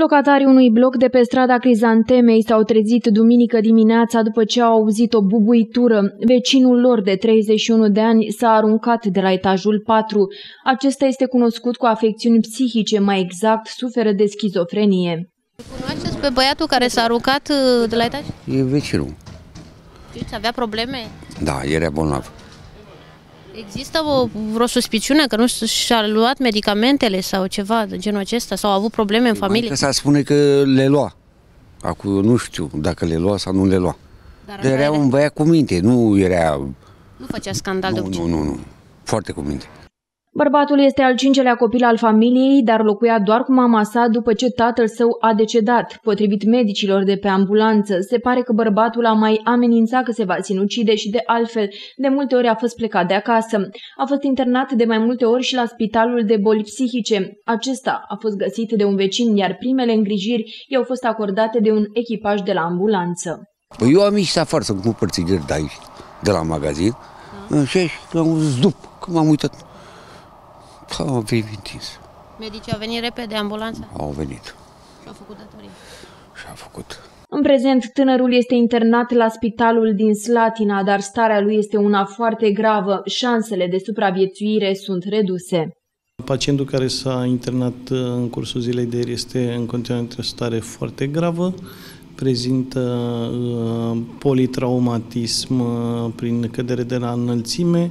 Locatarii unui bloc de pe strada Crizantemei s-au trezit duminică dimineața după ce au auzit o bubuitură. Vecinul lor de 31 de ani s-a aruncat de la etajul 4. Acesta este cunoscut cu afecțiuni psihice, mai exact suferă de schizofrenie. Cunoașteți pe băiatul care s-a aruncat uh, de la etaj? E vecinul. Știți, avea probleme? Da, era bolnav. Există o, vreo suspiciune că nu și-a luat medicamentele sau ceva de genul acesta? Sau a avut probleme în familie? Că s-a spune că le lua. Acum nu știu dacă le lua sau nu le lua. Dar Dar era un băiat cu minte, nu era... Nu făcea scandal de Nu, obicei. nu, nu, nu. Foarte cu minte. Bărbatul este al cincelea copil al familiei, dar locuia doar cu mama sa după ce tatăl său a decedat. Potrivit medicilor de pe ambulanță, se pare că bărbatul a mai amenințat că se va sinucide și de altfel, de multe ori a fost plecat de acasă. A fost internat de mai multe ori și la spitalul de boli psihice. Acesta a fost găsit de un vecin, iar primele îngrijiri i-au fost acordate de un echipaj de la ambulanță. Păi eu am ieșit afară să cumpăr țigări de aici, de la magazin, și am un zdup, când m-am uitat. Pa, am venit întins. Medicii au venit repede, ambulanța Au venit și au făcut datorie. și a făcut. În prezent, tânărul este internat la spitalul din Slatina, dar starea lui este una foarte gravă. Șansele de supraviețuire sunt reduse. Pacientul care s-a internat uh, în cursul zilei de ieri este în continuare într-o stare foarte gravă, prezintă uh, politraumatism uh, prin cădere de la înălțime,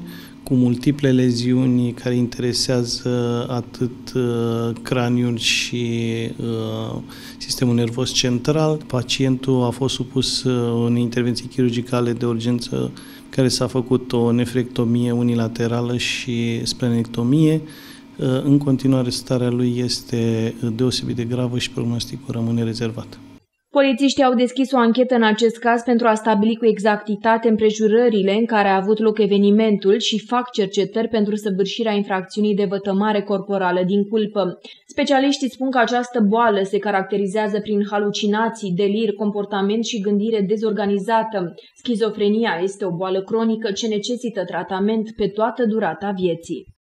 cu multiple leziuni care interesează atât uh, craniul și uh, sistemul nervos central. Pacientul a fost supus uh, unei intervenții chirurgicale de urgență care s-a făcut o nefrectomie unilaterală și splenectomie. Uh, În continuare, starea lui este deosebit de gravă și prognosticul rămâne rezervat. Polițiștii au deschis o anchetă în acest caz pentru a stabili cu exactitate împrejurările în care a avut loc evenimentul și fac cercetări pentru săvârșirea infracțiunii de vătămare corporală din culpă. Specialiștii spun că această boală se caracterizează prin halucinații, delir, comportament și gândire dezorganizată. Schizofrenia este o boală cronică ce necesită tratament pe toată durata vieții.